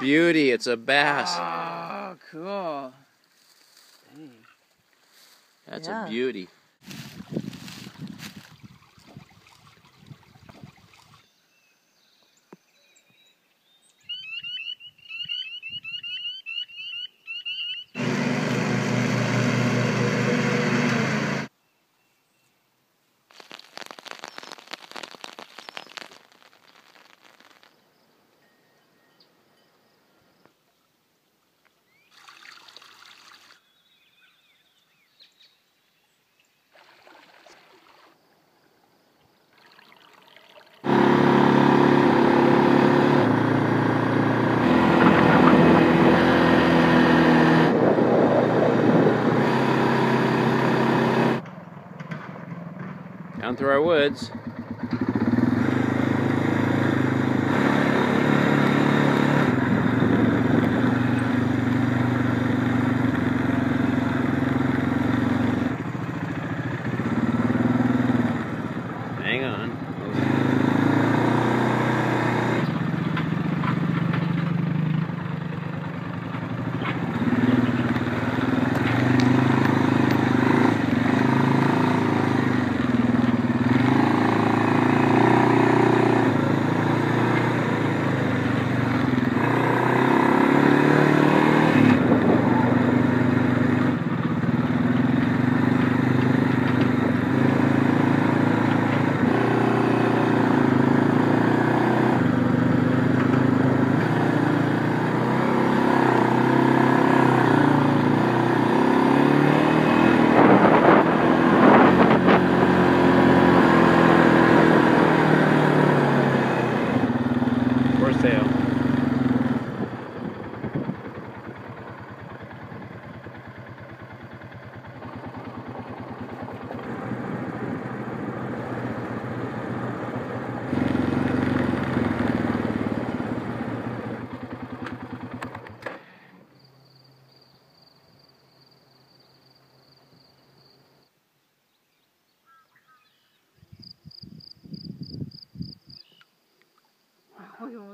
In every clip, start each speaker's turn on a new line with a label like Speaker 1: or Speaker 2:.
Speaker 1: beauty. It's a bass.
Speaker 2: Oh, cool. Dang.
Speaker 1: That's
Speaker 3: Yeah.
Speaker 1: a beauty. Down through our woods.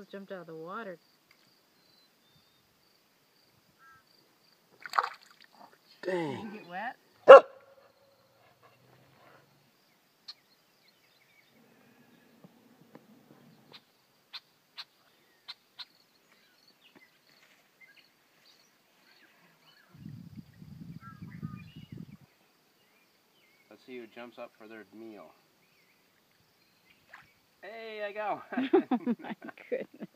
Speaker 3: Almost jumped out of the water.
Speaker 1: Dang.
Speaker 2: Get wet?
Speaker 1: Let's see who jumps up for their meal. Hey, I go.
Speaker 3: My goodness.